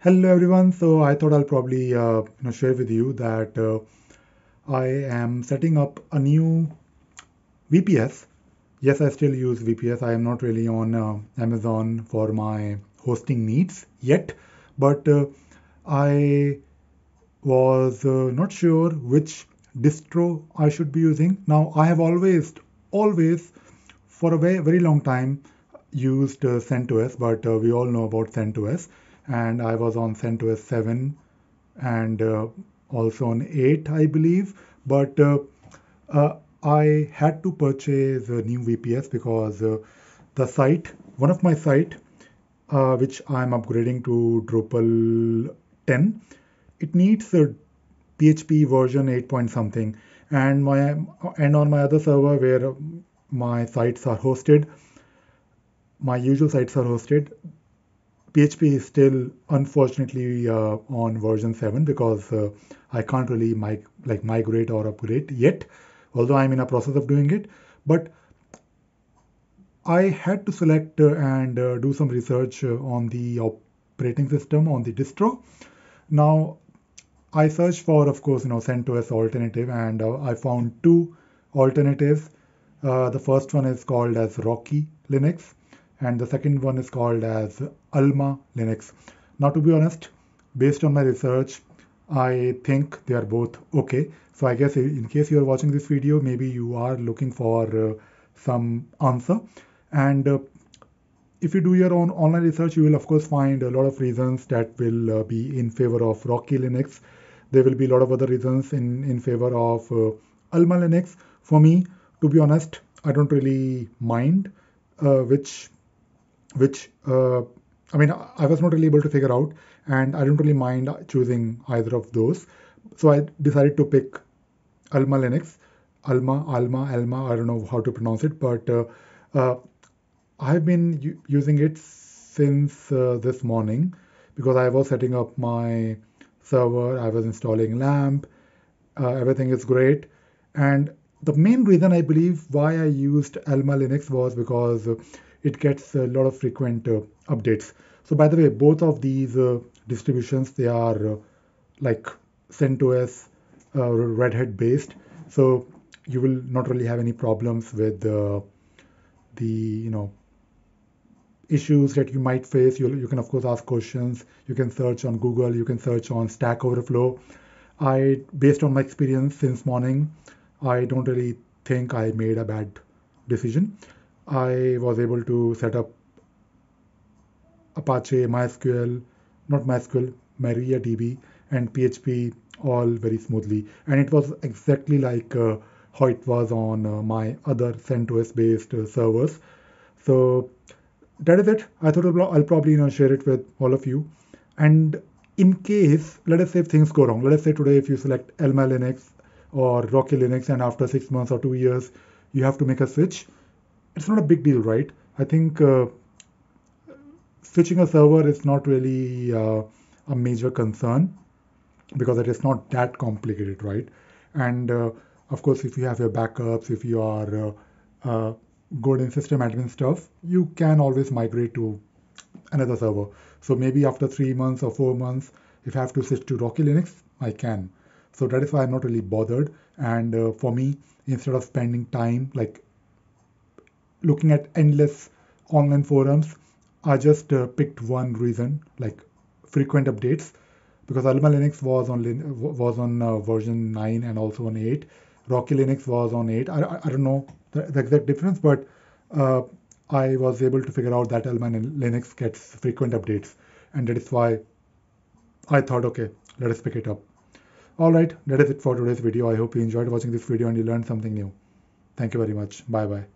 Hello everyone. So I thought I'll probably uh, you know share with you that uh, I am setting up a new VPS. Yes, I still use VPS. I am not really on uh, Amazon for my hosting needs yet, but uh, I was uh, not sure which distro I should be using. Now I have always, always, for a very very long time used uh, CentOS, but we all know about CentOS and I was on CentOS 7 and uh, also on 8, I believe. But uh, uh, I had to purchase a new VPS because uh, the site, one of my site, which I'm upgrading to Drupal 10, it needs a PHP version 8 point something, and my and on my other server where my sites are hosted, my usual sites are hosted, PHP is still unfortunately uh, on version 7 because uh, I can't really mig- like migrate or upgrade yet, although I'm in a process of doing it. But I had to select uh, and uh, do some research uh, on the operating system on the distro. Now I searched for, of course, you know, CentOS alternative, and I found two alternatives. the first one is called as Rocky Linux, and the second one is called as Alma Linux. Now, to be honest, based on my research, I think they are both okay. So I guess in case you are watching this video, maybe you are looking for uh, some answer. And uh, if you do your own online research, you will of course find a lot of reasons that will uh, be in favor of Rocky Linux. There will be a lot of other reasons in, in favor of uh, Alma Linux. For me, to be honest, I don't really mind uh, which which uh, I mean, I was not really able to figure out, and I didn't really mind choosing either of those. So I decided to pick Alma Linux, Alma, Alma, Alma. I don't know how to pronounce it, but uh, uh, I've been using it since uh, this morning because I was setting up my server. I was installing LAMP. Uh, everything is great, and the main reason I believe why I used Alma Linux was because it gets a lot of frequent uh, updates. So by the way, both of these uh, distributions, they are uh, like CentOS or Red Hat based. So you will not really have any problems with the, you know, issues that you might face. You, you can, of course, ask questions. You can search on Google. You can search on Stack Overflow. I, based on my experience since morning, I don't really think I made a bad decision. I was able to set up Apache, MySQL, not MySQL, MariaDB, and PHP all very smoothly. And it was exactly like uh, how it was on uh, my other CentOS based uh, servers. So that is it. I thought I'll probably you know share it with all of you. And in case, let us say things go wrong. Let us say today if you select Alma Linux or Rocky Linux, and after six months or two years you have to make a switch it's not a big deal, right? I think uh, switching a server is not really uh, a major concern because it is not that complicated, right? And uh, of course, if you have your backups, if you are uh, uh, good in system admin stuff, you can always migrate to another server. So maybe after three months or four months, if I have to switch to Rocky Linux, I can. So that is why I'm not really bothered. And uh, for me, instead of spending time like looking at endless online forums, I just uh, picked one reason, like frequent updates, because Alma Linux was on was on uh, version 9 and also on 8. Rocky Linux was on 8. I, I, I don't know the, the, exact difference, but uh, I was able to figure out that Alma Linux gets frequent updates, and that is why I thought, okay, let us pick it up. Alright, that is it for today's video. I hope you enjoyed watching this video and you learned something new. Thank you very much. Bye bye.